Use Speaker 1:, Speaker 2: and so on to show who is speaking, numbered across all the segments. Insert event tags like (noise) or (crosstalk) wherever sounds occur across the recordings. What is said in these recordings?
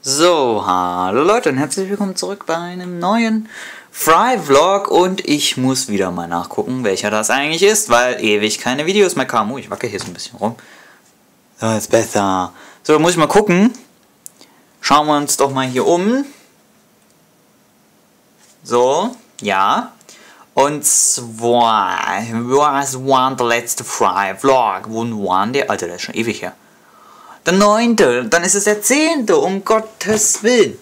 Speaker 1: So, hallo Leute und herzlich willkommen zurück bei einem neuen Fry-Vlog und ich muss wieder mal nachgucken, welcher das eigentlich ist, weil ewig keine Videos mehr kamen. Oh, ich wacke hier so ein bisschen rum. So, ist besser. So, muss ich mal gucken. Schauen wir uns doch mal hier um. So, ja. Und zwar, was war der letzte Fry-Vlog? Wo war der? Alter, der ist schon ewig her. Der neunte, dann ist es der zehnte, um Gottes Willen.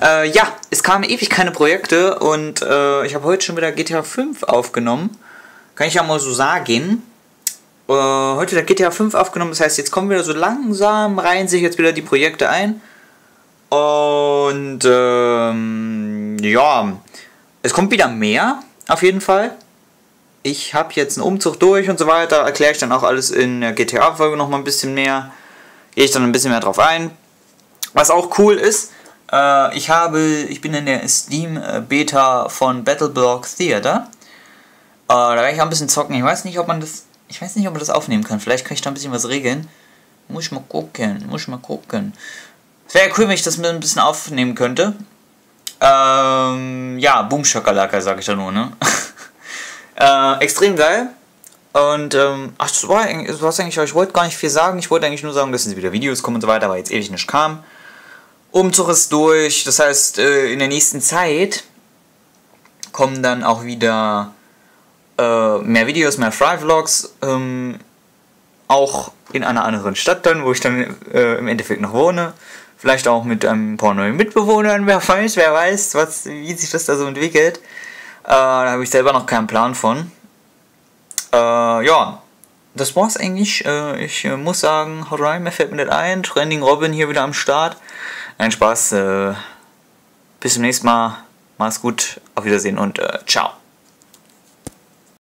Speaker 1: Äh, ja, es kamen ewig keine Projekte und äh, ich habe heute schon wieder GTA 5 aufgenommen. Kann ich ja mal so sagen. Äh, heute der GTA 5 aufgenommen, das heißt, jetzt kommen wieder so langsam, reihen sich jetzt wieder die Projekte ein. Und ähm, ja, es kommt wieder mehr, auf jeden Fall. Ich habe jetzt einen Umzug durch und so weiter. Erkläre ich dann auch alles in der GTA-Folge nochmal ein bisschen mehr. Gehe ich dann ein bisschen mehr drauf ein. Was auch cool ist, äh, ich habe, ich bin in der Steam-Beta von Battleblock Theater. Äh, da werde ich auch ein bisschen zocken. Ich weiß nicht, ob man das, ich weiß nicht, ob man das aufnehmen kann. Vielleicht kann ich da ein bisschen was regeln. Muss ich mal gucken, muss ich mal gucken. Es wäre cool, wenn ich das mit ein bisschen aufnehmen könnte. Ähm, ja, Boom Shakalaka, sage ich da nur, ne? (laughs) äh, extrem geil. Und, ähm, ach, das war, das war eigentlich, ich wollte gar nicht viel sagen. Ich wollte eigentlich nur sagen, dass jetzt wieder Videos kommen und so weiter, aber jetzt ewig nicht kam. Umzug ist durch, das heißt, äh, in der nächsten Zeit kommen dann auch wieder äh, mehr Videos, mehr Fry-Vlogs. Ähm, auch in einer anderen Stadt dann, wo ich dann äh, im Endeffekt noch wohne. Vielleicht auch mit ein paar neuen Mitbewohnern, wer weiß, wer weiß, was, wie sich das da so entwickelt. Äh, da habe ich selber noch keinen Plan von. Äh, ja, das war's eigentlich. Äh, ich äh, muss sagen, haut rein, mir fällt mir nicht ein. Trending Robin hier wieder am Start. Ein Spaß. Äh, bis zum nächsten Mal. Mach's gut. Auf Wiedersehen und äh, ciao.